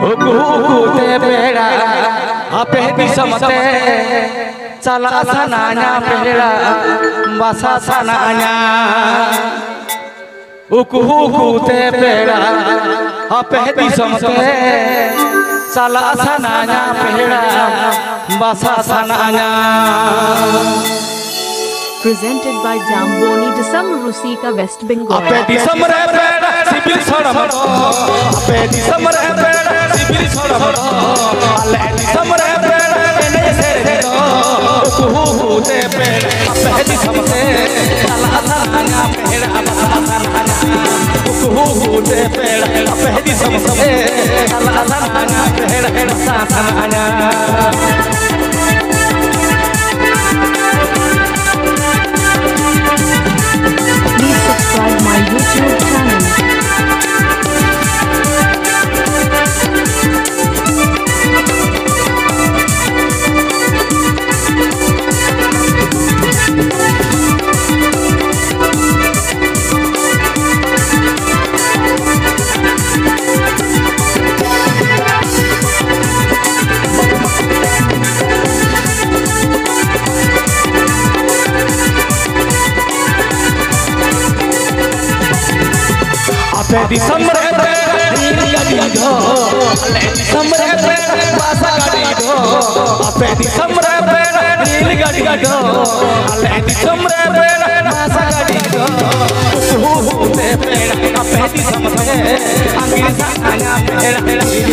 Ukute pera ape disamate cala sananya pera basa sananya Ukute pera ape disamate cala sananya pera basa sananya presented by Jamboni Disam Rusika West Bengal. ape disamre pera sibil saramaro ape disamre pera sibil saramaro ale disamre pera ene serero ukute pera ape disamate cala sananya pera basa sananya ukute pera ape disamate cala sananya Pe di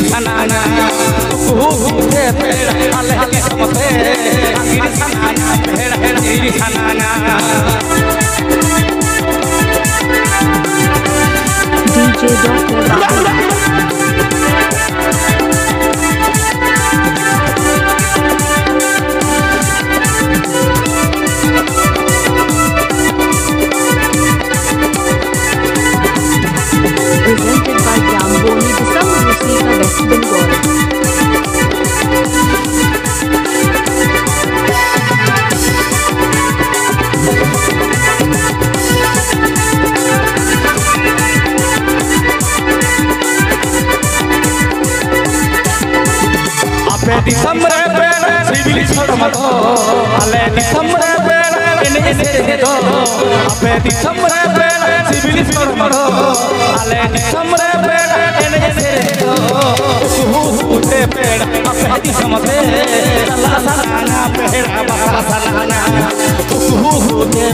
sananya Uhu te pe ale di samre angin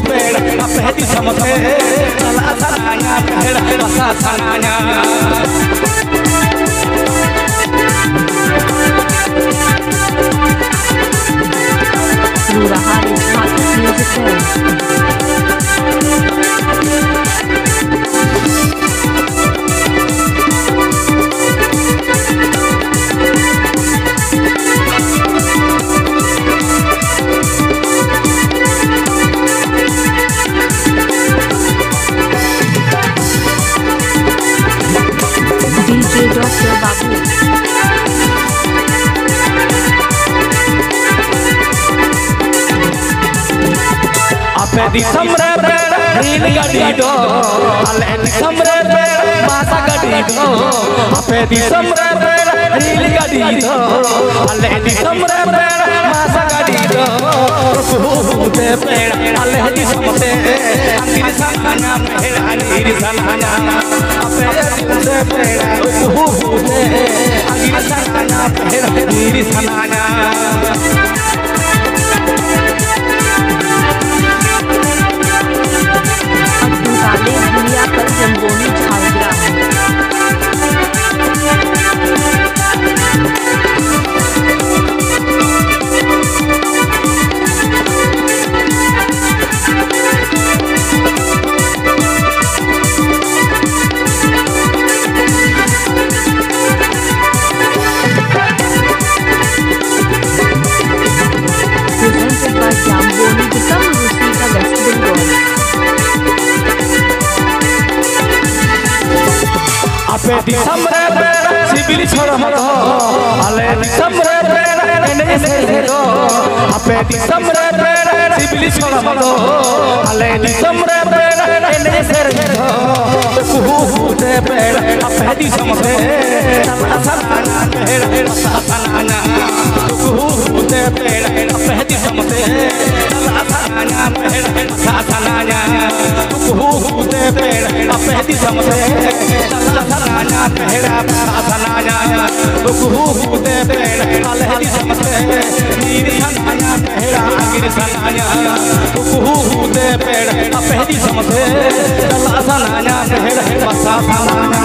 pe ape di samre la sana pe ba sana the hottest, hottest music there. Ape di samre pe rin gadi do ale di samre pe basa gadi do ape di samre pe rin gadi do ale di samre pe basa gadi do te pe ale di samre angir sanana pe angir sanana पे दिसंबर पे civil छोड़ हम रहो दिसंबर पे एने से हेरो अपे दिसंबर पे सिविल छोड़ हम रहो दिसंबर पे एने से हेरो कुहुते पे अपे दिसंबर पे सलासाना मेरा सलासाना कुहुते पे अपे दिसंबर पे सलासाना मेरा सलासाना कुहुते पे अपे दिसंबर पे सनाना पहरा बसा सनाना कुहू ते पेड़ अलहरी समते नीर सनाना पहरा आगिर सनाना बुकहू हुते पेड़ अपहरी समते चला सनाना पेड़ बसा सनाना